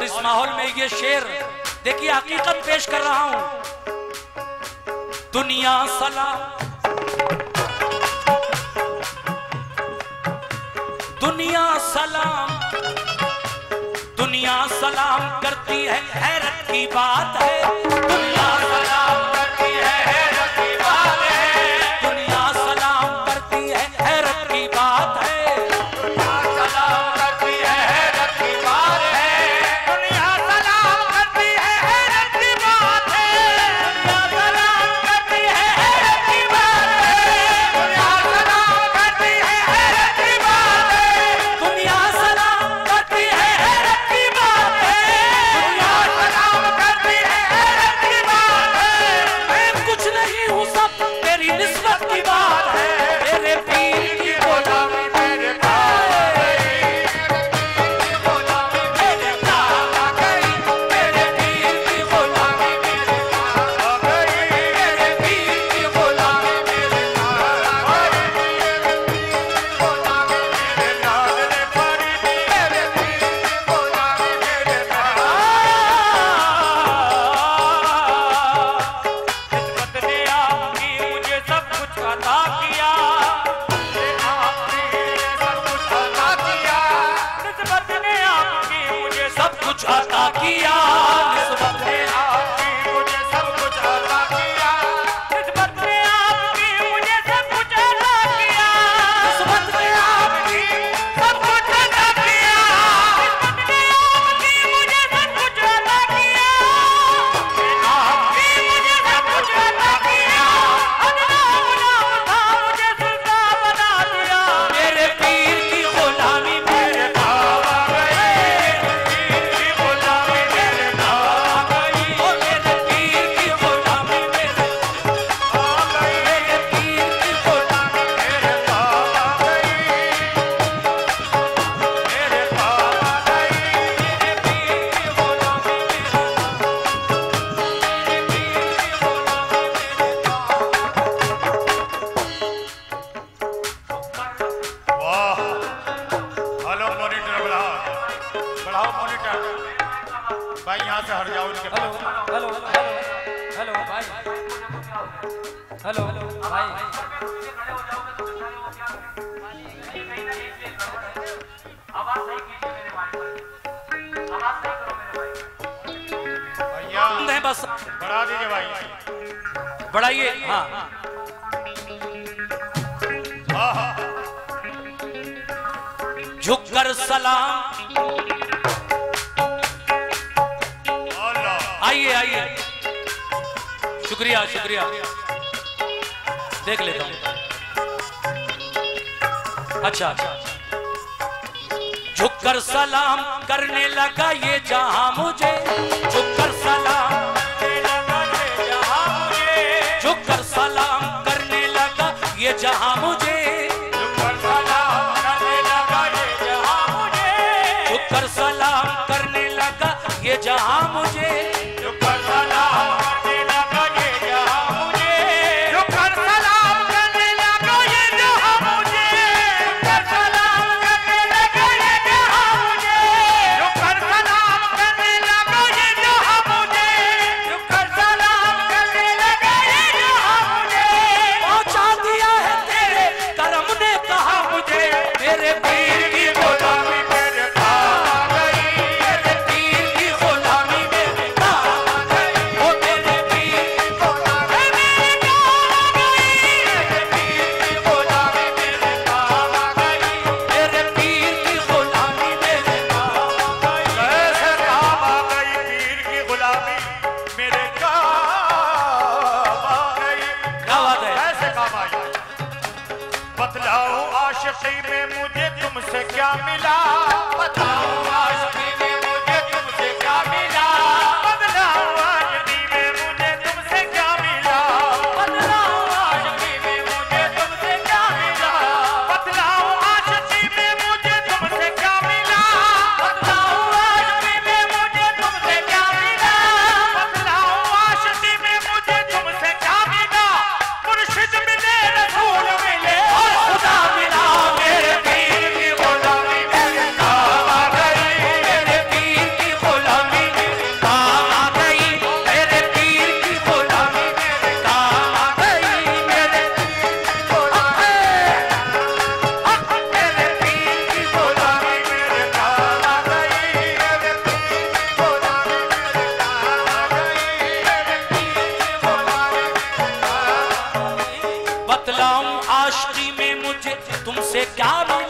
और इस माहौल में ये शेर, देखिए, हकीकत पेश कर रहा हूँ। दुनिया सलाम दुनिया सलाम। दुनिया सलाम करती है, हैरत की बात है। दुनिया कुछ अता किया। चढ़ाओ मॉनिटर भाई यहाँ से हट जाओ इनके हेलो हेलो हेलो भाई। हेलो भाई। बस। बढ़ा दीजिए भाई। बढ़ाइए हाँ।, हाँ, हाँ, हाँ। झुक कर सलाम। आइए आइए। शुक्रिया शुक्रिया। देख लेता हूँ। अच्छा अच्छा। झुककर सलाम करने लगा ये जहाँ मुझे। झुककर सलाम क्या मिला बतलाऊं हूँ में मुझे तुमसे क्या मिला?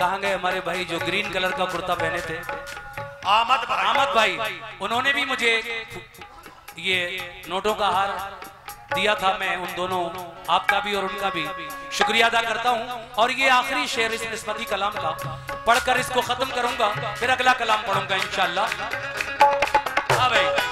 कहा गए हमारे भाई जो ग्रीन कलर का कुर्ता पहने थे? आमद भाई। अहमद भाई उन्होंने भी मुझे ये नोटों का हार दिया था मैं उन दोनों आपका भी और उनका भी। शुक्रिया अदा करता हूँ। और ये आखिरी शेर इस निस्बती कलाम का पढ़कर इसको खत्म करूँगा फिर अगला कलाम पढ़ूँगा इंशाल्लाह। हाँ भाई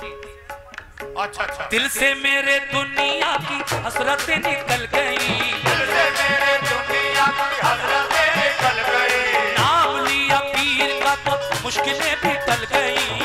जी अच्छा अच्छा। दिल से मेरे दुनिया की हसरतें निकल गई। नाम लिया पीर का तो मुश्किलें भी टल गई।